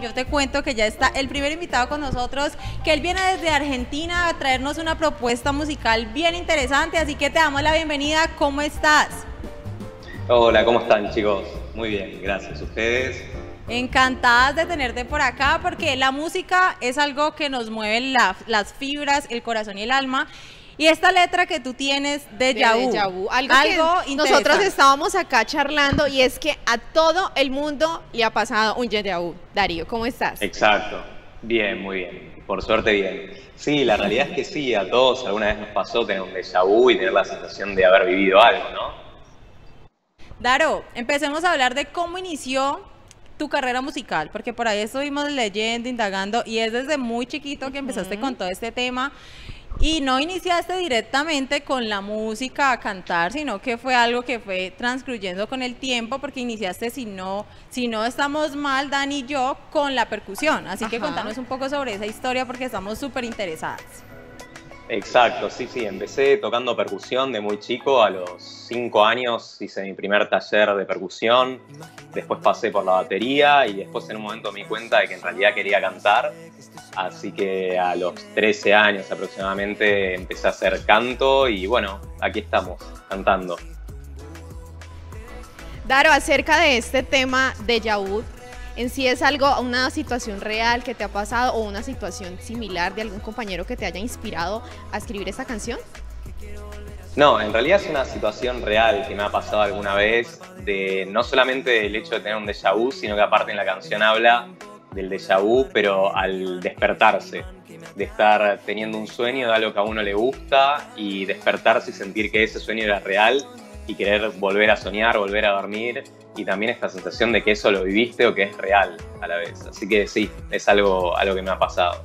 Yo te cuento que ya está el primer invitado con nosotros, que él viene desde Argentina a traernos una propuesta musical bien interesante, así que te damos la bienvenida. ¿Cómo estás? Hola, ¿cómo están chicos? Muy bien, gracias. ¿Ustedes? Encantadas de tenerte por acá porque la música es algo que nos mueve las fibras, el corazón y el alma. Y esta letra que tú tienes de Yahoo. Algo, que nosotros estábamos acá charlando y es que a todo el mundo le ha pasado un Yahoo. Darío, ¿cómo estás? Exacto. Bien, muy bien. Por suerte bien. Sí, la realidad es que sí, a todos alguna vez nos pasó tener un déjà vu y tener la sensación de haber vivido algo, ¿no? Daro, empecemos a hablar de cómo inició tu carrera musical, porque por ahí estuvimos leyendo, indagando, y es desde muy chiquito que empezaste con todo este tema. Y no iniciaste directamente con la música a cantar, sino que fue algo que fue transcurriendo con el tiempo, porque iniciaste, si no, si no estamos mal, Dani y yo, con la percusión. Así que contanos un poco sobre esa historia porque estamos súper interesadas. Exacto, sí, sí. Empecé tocando percusión de muy chico. A los cinco años hice mi primer taller de percusión. Después pasé por la batería y después en un momento me di cuenta de que en realidad quería cantar. Así que a los 13 años aproximadamente empecé a hacer canto y bueno, aquí estamos, cantando. Daro, acerca de este tema de Yaúd, en sí es algo, una situación real que te ha pasado o una situación similar de algún compañero que te haya inspirado a escribir esta canción? No, en realidad es una situación real que me ha pasado alguna vez, de no solamente el hecho de tener un déjà vu, sino que aparte en la canción habla del déjà vu, pero al despertarse, de estar teniendo un sueño de algo que a uno le gusta y despertarse y sentir que ese sueño era real y querer volver a soñar, volver a dormir y también esta sensación de que eso lo viviste o que es real a la vez. Así que sí, es algo, algo que me ha pasado.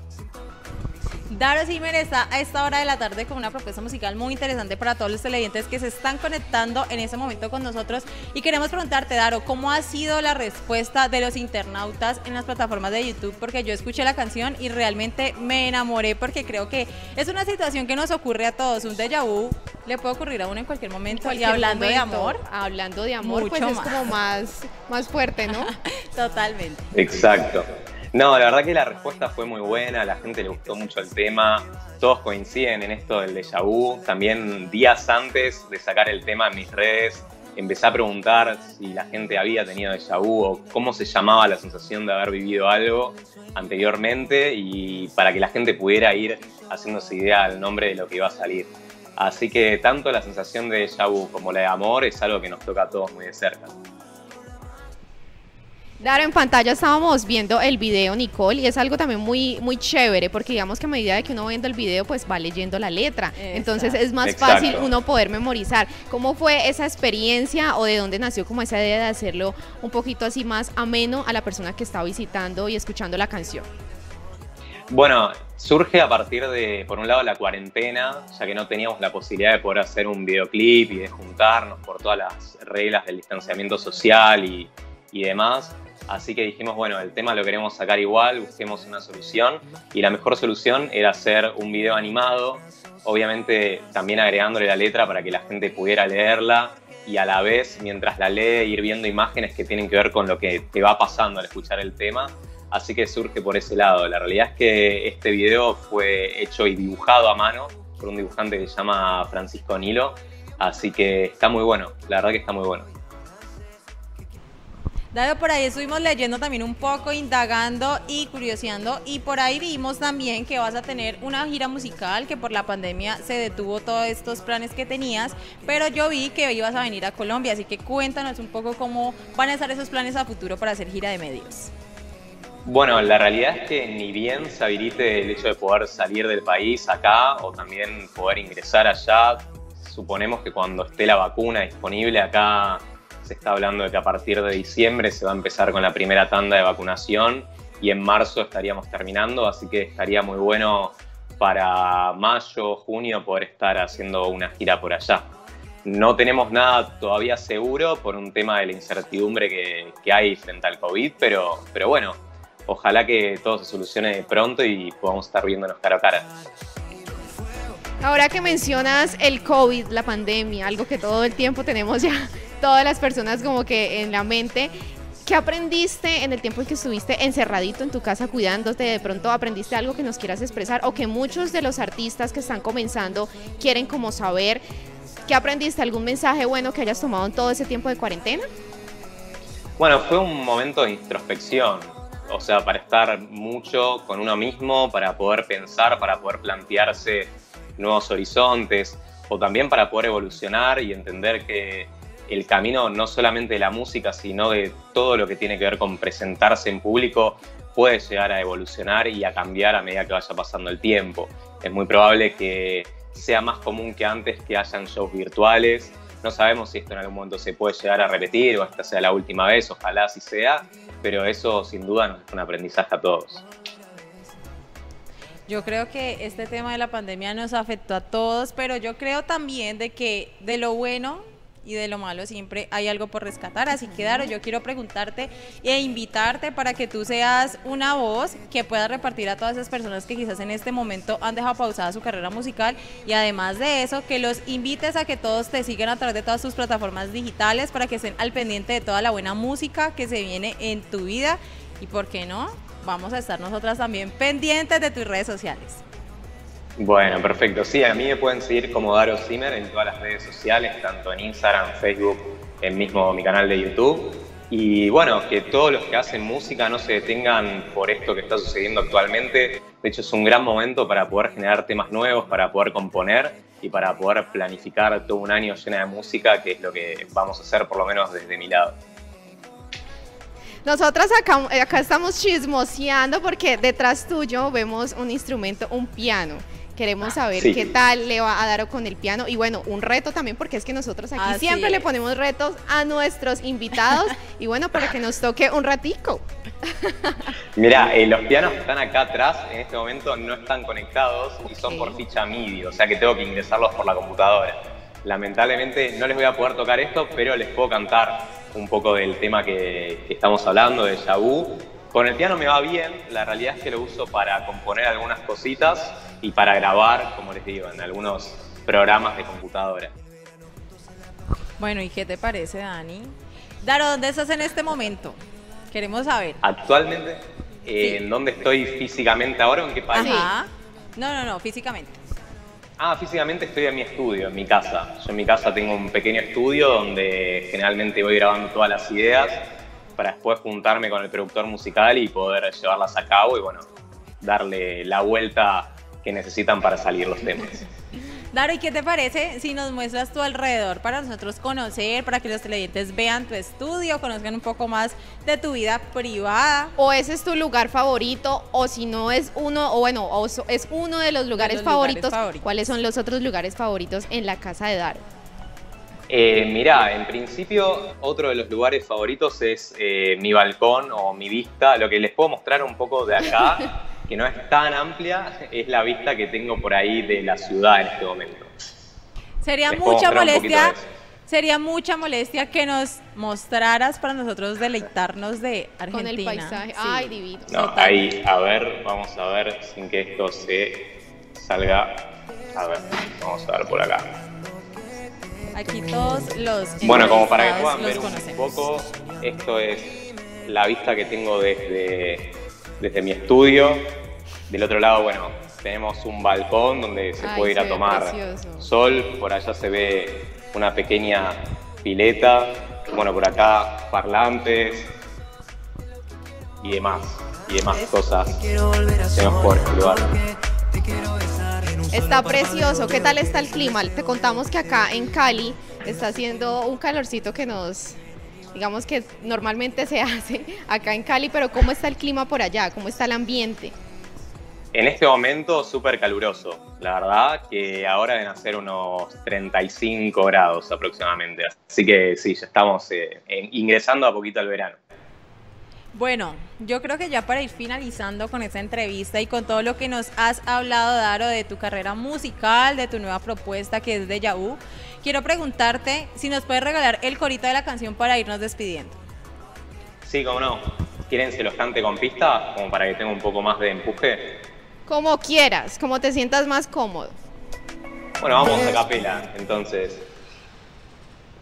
Daro Zimmer está a esta hora de la tarde con una propuesta musical muy interesante para todos los televidentes que se están conectando en ese momento con nosotros. Y queremos preguntarte, Daro, ¿cómo ha sido la respuesta de los internautas en las plataformas de YouTube? Porque yo escuché la canción y realmente me enamoré porque creo que es una situación que nos ocurre a todos. Un déjà vu le puede ocurrir a uno en cualquier momento. y hablando de amor, hablando de amor, pues es como más, más fuerte, ¿no? Totalmente. Exacto. No, la verdad que la respuesta fue muy buena, a la gente le gustó mucho el tema, todos coinciden en esto del déjà vu. También días antes de sacar el tema en mis redes, empecé a preguntar si la gente había tenido déjà vu o cómo se llamaba la sensación de haber vivido algo anteriormente y para que la gente pudiera ir haciéndose idea del nombre de lo que iba a salir. Así que tanto la sensación de déjà vu como la de amor es algo que nos toca a todos muy de cerca. Claro, en pantalla estábamos viendo el video, Nicole, y es algo también muy, muy chévere, porque digamos que a medida de que uno viendo el video, pues va leyendo la letra. Entonces es más fácil uno poder memorizar. ¿Cómo fue esa experiencia o de dónde nació como esa idea de hacerlo un poquito así más ameno a la persona que está visitando y escuchando la canción? Bueno, surge a partir de, por un lado, la cuarentena, ya que no teníamos la posibilidad de poder hacer un videoclip y de juntarnos por todas las reglas del distanciamiento social y, y demás. Así que dijimos, bueno, el tema lo queremos sacar igual, busquemos una solución. Y la mejor solución era hacer un video animado, obviamente también agregándole la letra para que la gente pudiera leerla y a la vez, mientras la lee, ir viendo imágenes que tienen que ver con lo que te va pasando al escuchar el tema. Así que surge por ese lado. La realidad es que este video fue hecho y dibujado a mano por un dibujante que se llama Francisco Nilo. Así que está muy bueno, la verdad que está muy bueno. Dado por ahí estuvimos leyendo también un poco, indagando y curioseando y por ahí vimos también que vas a tener una gira musical que por la pandemia se detuvo todos estos planes que tenías, pero yo vi que ibas a venir a Colombia, así que cuéntanos un poco cómo van a estar esos planes a futuro para hacer gira de medios. Bueno, la realidad es que ni bien se habilite el hecho de poder salir del país acá o también poder ingresar allá, suponemos que cuando esté la vacuna disponible acá se está hablando de que a partir de diciembre se va a empezar con la primera tanda de vacunación y en marzo estaríamos terminando, así que estaría muy bueno para mayo, junio poder estar haciendo una gira por allá. No tenemos nada todavía seguro por un tema de la incertidumbre que, que hay frente al COVID, pero, pero bueno, ojalá que todo se solucione pronto y podamos estar viéndonos cara a cara. Ahora que mencionas el COVID, la pandemia, algo que todo el tiempo tenemos ya todas las personas como que en la mente. ¿Qué aprendiste en el tiempo en que estuviste encerradito en tu casa cuidándote? De pronto aprendiste algo que nos quieras expresar o que muchos de los artistas que están comenzando quieren como saber. ¿Qué aprendiste? ¿Algún mensaje bueno que hayas tomado en todo ese tiempo de cuarentena? Bueno, fue un momento de introspección, o sea, para estar mucho con uno mismo, para poder pensar, para poder plantearse nuevos horizontes, o también para poder evolucionar y entender que el camino no solamente de la música, sino de todo lo que tiene que ver con presentarse en público, puede llegar a evolucionar y a cambiar a medida que vaya pasando el tiempo. Es muy probable que sea más común que antes que hayan shows virtuales. No sabemos si esto en algún momento se puede llegar a repetir o esta sea la última vez, ojalá así sea, pero eso sin duda nos es un aprendizaje a todos. Yo creo que este tema de la pandemia nos afectó a todos, pero yo creo también de que de lo bueno y de lo malo siempre hay algo por rescatar. Así que, Daro, yo quiero preguntarte e invitarte para que tú seas una voz que pueda repartir a todas esas personas que quizás en este momento han dejado pausada su carrera musical y además de eso, que los invites a que todos te sigan a través de todas tus plataformas digitales para que estén al pendiente de toda la buena música que se viene en tu vida y, ¿por qué no? Vamos a estar nosotras también pendientes de tus redes sociales. Bueno, perfecto. Sí, a mí me pueden seguir como Daro Zimmer en todas las redes sociales, tanto en Instagram, Facebook, en mismo mi canal de YouTube. Y bueno, que todos los que hacen música no se detengan por esto que está sucediendo actualmente. De hecho, es un gran momento para poder generar temas nuevos, para poder componer y para poder planificar todo un año lleno de música, que es lo que vamos a hacer por lo menos desde mi lado. Nosotras acá, acá estamos chismoseando porque detrás tuyo vemos un instrumento, un piano. Queremos saber qué tal le va a dar con el piano y bueno, un reto también porque es que nosotros aquí siempre le ponemos retos a nuestros invitados y bueno, para que nos toque un ratico. Mira, eh, los pianos que están acá atrás en este momento no están conectados y son por ficha MIDI, o sea que tengo que ingresarlos por la computadora. Lamentablemente no les voy a poder tocar esto, pero les puedo cantar un poco del tema que, que estamos hablando, de Yabu. Con el piano me va bien, la realidad es que lo uso para componer algunas cositas y para grabar, como les digo, en algunos programas de computadora. Bueno, ¿y qué te parece, Dani? Daro, ¿dónde estás en este momento? Queremos saber. Actualmente, ¿en dónde estoy físicamente ahora o en qué país? Ajá. No, no, no, físicamente. Ah, físicamente estoy en mi estudio, en mi casa. Yo en mi casa tengo un pequeño estudio donde generalmente voy grabando todas las ideas para después juntarme con el productor musical y poder llevarlas a cabo y bueno, darle la vuelta que necesitan para salir los temas. Daro, ¿y qué te parece si nos muestras tu alrededor para nosotros conocer, para que los televidentes vean tu estudio, conozcan un poco más de tu vida privada? O ese es tu lugar favorito, o si no es uno, o bueno, es uno de los lugares, favoritos, ¿cuáles son los otros lugares favoritos en la casa de Daro? Eh, mirá, en principio otro de los lugares favoritos es eh, mi balcón o mi vista. Lo que les puedo mostrar un poco de acá que no es tan amplia, es la vista que tengo por ahí de la ciudad en este momento. Sería mucha molestia, sería mucha molestia que nos mostraras para nosotros deleitarnos de Argentina. Con el paisaje, ay, divino. No, ahí, a ver, vamos a ver sin que esto se salga. A ver, vamos a ver por acá. Aquí todos los. Bueno, como para que puedan ver un poco, esto es la vista que tengo desde desde mi estudio. Del otro lado, bueno, tenemos un balcón donde se puede ir a tomar sol. Por allá se ve una pequeña pileta. Bueno, por acá parlantes y demás, y demás cosas tenemos por este lugar. Está precioso. ¿Qué tal está el clima? Te contamos que acá en Cali está haciendo un calorcito que nos digamos que normalmente se hace acá en Cali, pero ¿cómo está el clima por allá? ¿Cómo está el ambiente? En este momento súper caluroso, la verdad que ahora deben ser unos 35 grados aproximadamente, así que sí, ya estamos eh, ingresando a poquito al verano. Bueno, yo creo que ya para ir finalizando con esta entrevista y con todo lo que nos has hablado, Daro, de tu carrera musical, de tu nueva propuesta que es de Yahoo, quiero preguntarte si nos puedes regalar el corito de la canción para irnos despidiendo. Sí, cómo no. ¿Quieren se los cante con pista? Como para que tenga un poco más de empuje. Como quieras, como te sientas más cómodo. Bueno, vamos a capela, entonces.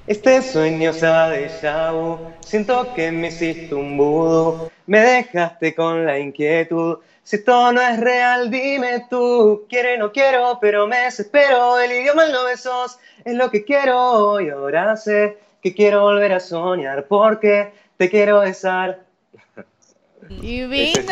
Este sueño se va de vu, siento que me hiciste un budo, me dejaste con la inquietud. Si esto no es real, dime tú, quiere no quiero, pero me desespero, el idioma no besos. Es lo que quiero y ahora sé que quiero volver a soñar. Porque te quiero besar Divino.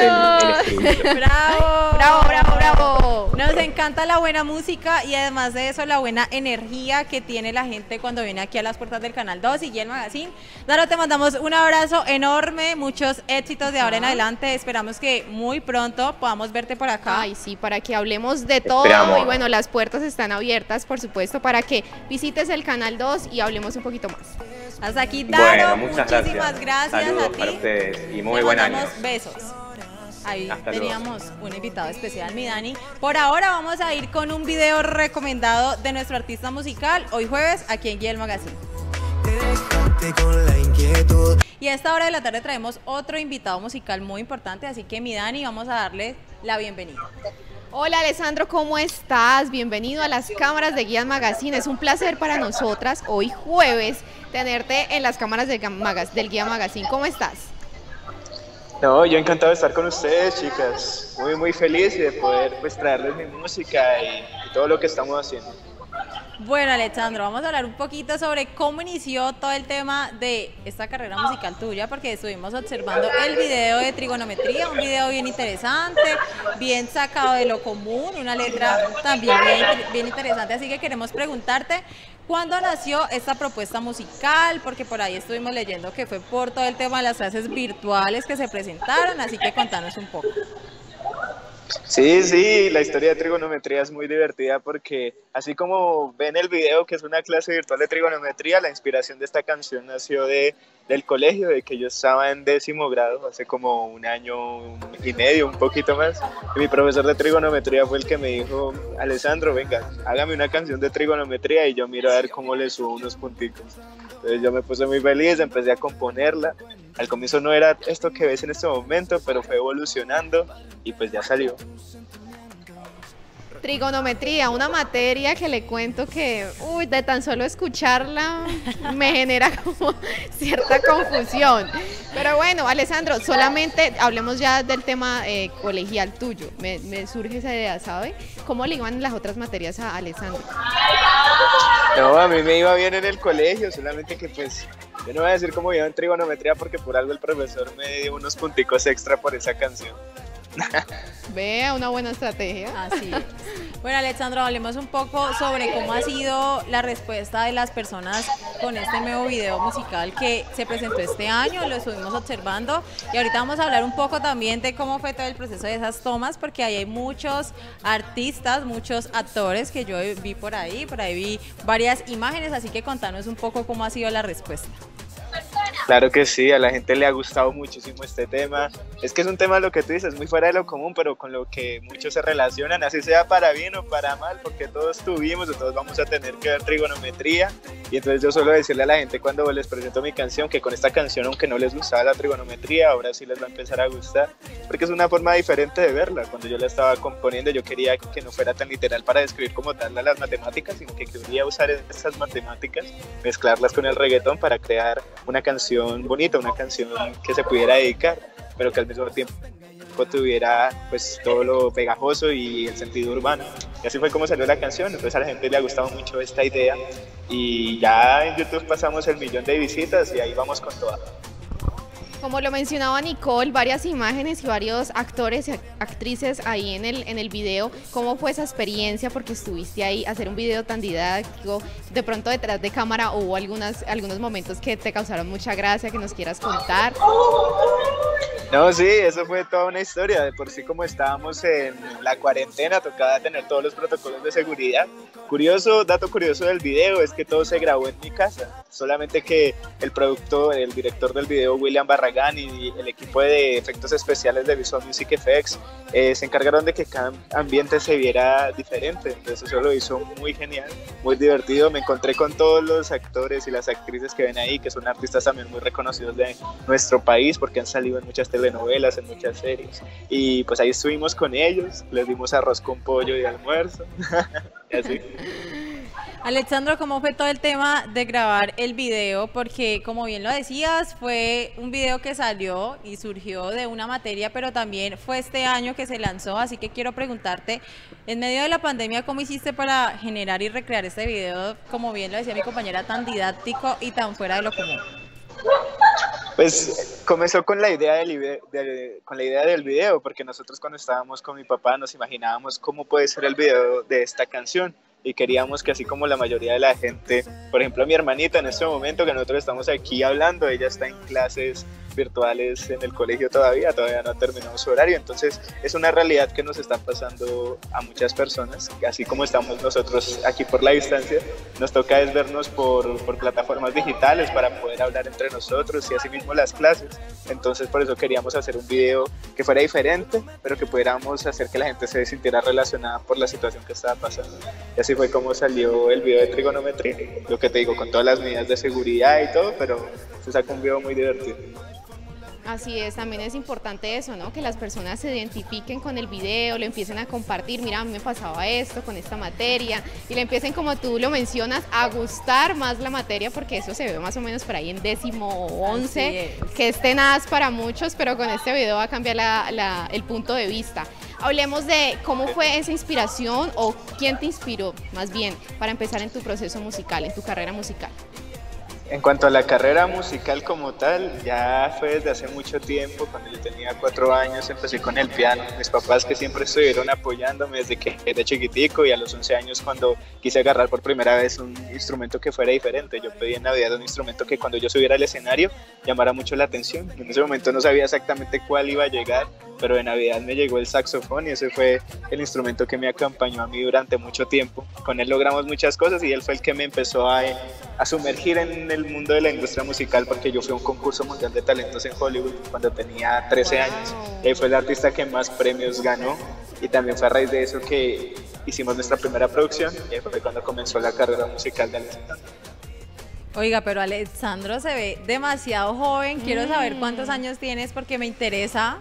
bravo, bravo, bravo, bravo. Nos encanta la buena música y además de eso la buena energía que tiene la gente cuando viene aquí a las puertas del Canal 2 y el Magazine. Daro, te mandamos un abrazo enorme, muchos éxitos de ahora en adelante. Esperamos que muy pronto podamos verte por acá. Ay, sí, para que hablemos de todo. Y bueno, las puertas están abiertas, por supuesto, para que visites el Canal 2 y hablemos un poquito más. Hasta aquí, Daro. muchísimas gracias, a ti. y muy buen año besos. Ahí teníamos un invitado especial, mi Dani. Por ahora vamos a ir con un video recomendado de nuestro artista musical, hoy jueves, aquí en Guía Magazine. Y a esta hora de la tarde traemos otro invitado musical muy importante, así que mi Dani, vamos a darle la bienvenida. Hola Alessandro, ¿cómo estás? Bienvenido a las cámaras de Guía Magazine. Es un placer para nosotras hoy jueves tenerte en las cámaras del, Guía Magazine. ¿Cómo estás? No, yo encantado de estar con ustedes, chicas. Muy, muy feliz de poder pues, traerles mi música y, todo lo que estamos haciendo. Bueno, Alexandro, vamos a hablar un poquito sobre cómo inició todo el tema de esta carrera musical tuya, porque estuvimos observando el video de trigonometría, un video bien interesante, bien sacado de lo común, una letra también bien, bien interesante, así que queremos preguntarte ¿Cuándo nació esta propuesta musical? Porque por ahí estuvimos leyendo que fue por todo el tema de las clases virtuales que se presentaron, así que contanos un poco. Sí, sí, la historia de trigonometría es muy divertida porque así como ven el video que es una clase virtual de trigonometría, la inspiración de esta canción nació de, del colegio, de que yo estaba en décimo grado, hace como un año y medio, un poquito más. Mi profesor de trigonometría fue el que me dijo, Alessandro, venga, hágame una canción de trigonometría y yo miro a ver cómo le subo unos puntitos. Entonces yo me puse muy feliz, empecé a componerla. Al comienzo no era esto que ves en este momento, pero fue evolucionando y pues ya salió. Trigonometría, una materia que le cuento que, uy, de tan solo escucharla me genera como cierta confusión. Pero bueno, Alessandro, solamente hablemos ya del tema eh, colegial tuyo. Me, me, surge esa idea, ¿sabe? ¿Cómo le iban las otras materias a Alessandro? No, a mí me iba bien en el colegio, solamente que pues yo no voy a decir cómo iba en trigonometría porque por algo el profesor me dio unos punticos extra por esa canción. Vea, una buena estrategia. Así Bueno, Alexandro, hablemos un poco sobre cómo ha sido la respuesta de las personas con este nuevo video musical que se presentó este año, lo estuvimos observando y ahorita vamos a hablar un poco también de cómo fue todo el proceso de esas tomas, porque ahí hay muchos artistas, muchos actores que yo vi por ahí, por ahí vi varias imágenes, así que contanos un poco cómo ha sido la respuesta. Claro que sí, a la gente le ha gustado muchísimo este tema. Es que es un tema, lo que tú dices, muy fuera de lo común, pero con lo que muchos se relacionan, así sea para bien o para mal, porque todos tuvimos o todos vamos a tener que ver trigonometría. Y entonces yo suelo decirle a la gente cuando les presento mi canción que con esta canción, aunque no les gustaba la trigonometría, ahora sí les va a empezar a gustar, porque es una forma diferente de verla. Cuando yo la estaba componiendo, yo quería que no fuera tan literal para describir como tal las matemáticas, sino que quería usar esas matemáticas, mezclarlas con el reggaetón para crear una canción bonita, una canción que se pudiera dedicar, pero que al mismo tiempo tuviera pues todo lo pegajoso y el sentido urbano. Y así fue como salió la canción, entonces a la gente le ha gustado mucho esta idea y ya en YouTube pasamos el millón de visitas y ahí vamos con toda. Como lo mencionaba Nicole, varias imágenes y varios actores y actrices ahí en el, en el video. ¿Cómo fue esa experiencia? Porque estuviste ahí hacer un video tan didáctico. De pronto detrás de cámara hubo algunas, algunos momentos que te causaron mucha gracia, que nos quieras contar. No, sí, eso fue toda una historia. De por sí, como estábamos en la cuarentena, tocaba tener todos los protocolos de seguridad. Curioso, dato curioso del video es que todo se grabó en mi casa. Solamente que el productor, el director del video, William Barragán, y el equipo de efectos especiales de Visual Music Effects eh, se encargaron de que cada ambiente se viera diferente. Entonces, eso lo hizo muy genial, muy divertido. Me encontré con todos los actores y las actrices que ven ahí, que son artistas también muy reconocidos de nuestro país porque han salido en muchas telenovelas, en muchas series. Y pues ahí estuvimos con ellos, les dimos arroz con pollo y almuerzo. y así. Alexandro, ¿cómo fue todo el tema de grabar el video? Porque como bien lo decías, fue un video que salió y surgió de una materia, pero también fue este año que se lanzó, así que quiero preguntarte, en medio de la pandemia, ¿cómo hiciste para generar y recrear este video, como bien lo decía mi compañera, tan didáctico y tan fuera de lo común? Pues comenzó con la idea del, con la idea del video, porque nosotros cuando estábamos con mi papá nos imaginábamos cómo puede ser el video de esta canción y queríamos que así como la mayoría de la gente, por ejemplo mi hermanita en este momento que nosotros estamos aquí hablando, ella está en clases virtuales en el colegio todavía, todavía no ha terminado su horario, entonces es una realidad que nos está pasando a muchas personas, así como estamos nosotros aquí por la distancia, nos toca es vernos por, por plataformas digitales para poder hablar entre nosotros y así mismo las clases, entonces por eso queríamos hacer un video que fuera diferente, pero que pudiéramos hacer que la gente se sintiera relacionada por la situación que estaba pasando. Y así fue como salió el video de trigonometría, lo que te digo, con todas las medidas de seguridad y todo, pero se sacó un video muy divertido. Así es, también es importante eso, ¿no? Que las personas se identifiquen con el video, lo empiecen a compartir, mira, a mí me pasaba esto con esta materia, y le empiecen, como tú lo mencionas, a gustar más la materia, porque eso se ve más o menos por ahí en décimo once, que es tenaz para muchos, pero con este video va a cambiar el punto de vista. Hablemos de cómo fue esa inspiración o quién te inspiró, más bien, para empezar en tu proceso musical, en tu carrera musical. En cuanto a la carrera musical como tal, ya fue desde hace mucho tiempo, cuando yo tenía cuatro años empecé con el piano. Mis papás que siempre estuvieron apoyándome desde que era chiquitico y a los 11 años cuando quise agarrar por primera vez un instrumento que fuera diferente. Yo pedí en Navidad un instrumento que cuando yo subiera al escenario llamara mucho la atención. En ese momento no sabía exactamente cuál iba a llegar, pero de Navidad me llegó el saxofón y ese fue el instrumento que me acompañó a mí durante mucho tiempo. Con él logramos muchas cosas y él fue el que me empezó a, a sumergir en el mundo de la industria musical porque yo fui a un concurso mundial de talentos en Hollywood cuando tenía 13 años y fue el artista que más premios ganó y también fue a raíz de eso que hicimos nuestra primera producción y fue cuando comenzó la carrera musical de Alessandro. Oiga, pero Alessandro se ve demasiado joven. Quiero saber cuántos años tienes porque me interesa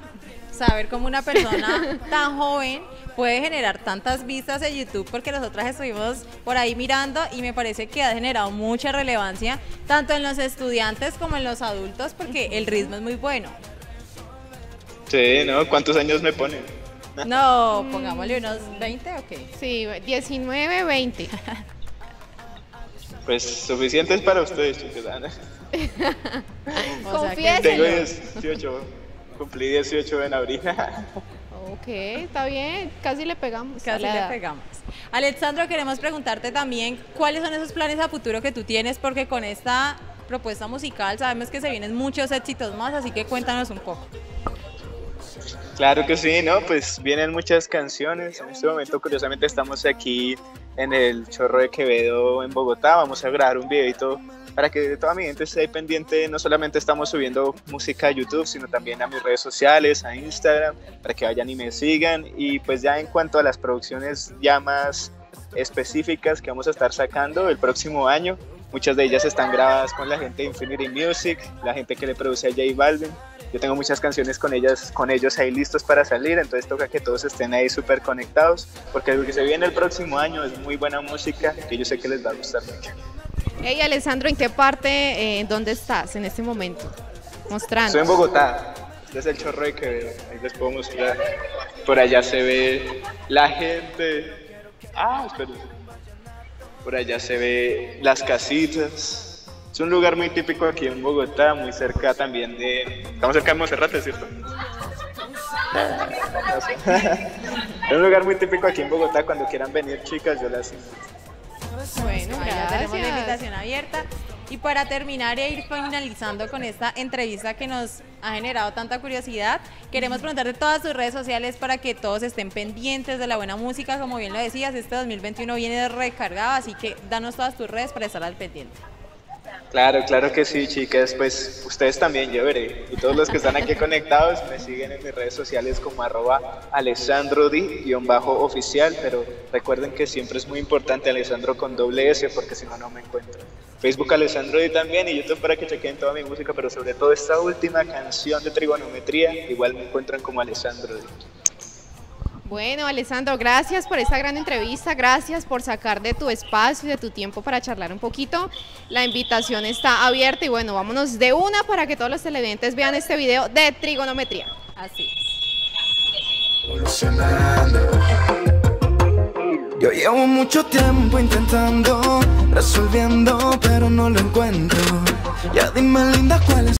saber cómo una persona tan joven puede generar tantas vistas en YouTube porque nosotras estuvimos por ahí mirando y me parece que ha generado mucha relevancia tanto en los estudiantes como en los adultos porque el ritmo es muy bueno. Sí, ¿no? ¿Cuántos años me ponen? No, pongámosle unos 20 o qué? Sí, 19, 20. Pues suficientes para ustedes, chicos. Tengo 18 cumplí 18 en abril. Ok, está bien, casi le pegamos. Casi le pegamos. Alexandro, queremos preguntarte también cuáles son esos planes a futuro que tú tienes, porque con esta propuesta musical sabemos que se vienen muchos éxitos más, así que cuéntanos un poco. Claro que sí, ¿no? Pues vienen muchas canciones. En este momento, curiosamente, estamos aquí en el Chorro de Quevedo, en Bogotá. Vamos a grabar un videito para que toda mi gente esté pendiente. No solamente estamos subiendo música a YouTube, sino también a mis redes sociales, a Instagram, para que vayan y me sigan. Y pues ya en cuanto a las producciones ya más específicas que vamos a estar sacando el próximo año, muchas de ellas están grabadas con la gente de Infinity Music, la gente que le produce a J Balvin. Yo tengo muchas canciones con ellas, con ellos ahí listos para salir, entonces toca que todos estén ahí súper conectados, porque lo que se viene el próximo año es muy buena música que yo sé que les va a gustar mucho. Hey Alessandro, ¿en qué parte, eh, dónde estás en este momento? Mostrando. Estoy en Bogotá, desde el Chorro de Quevedo, ahí les puedo mostrar. Por allá se ve la gente. Ah, espera. Por allá se ve las casitas. Es un lugar muy típico aquí en Bogotá, muy cerca también de... Estamos cerca de Monserrate, ¿cierto? es un lugar muy típico aquí en Bogotá, cuando quieran venir chicas, yo las bueno, ya tenemos la invitación abierta. Y para terminar e ir finalizando con esta entrevista que nos ha generado tanta curiosidad, queremos preguntarte todas tus redes sociales para que todos estén pendientes de la buena música. Como bien lo decías, este 2021 viene recargado, así que danos todas tus redes para estar al pendiente. Claro, claro que sí, chicas. Pues ustedes también, yo veré. Y todos los que están aquí conectados me siguen en mis redes sociales como arroba alessandrodi-oficial. Pero recuerden que siempre es muy importante Alessandro con doble S porque si no, no me encuentro. Facebook Alessandro Di también y YouTube para que chequen toda mi música, pero sobre todo esta última canción de trigonometría, igual me encuentran como Alessandro Di. Bueno, Alessandro, gracias por esta gran entrevista, gracias por sacar de tu espacio y de tu tiempo para charlar un poquito. La invitación está abierta y bueno, vámonos de una para que todos los televidentes vean este video de trigonometría. Así Yo llevo mucho tiempo intentando, resolviendo, pero no lo encuentro. Ya dime linda cuál es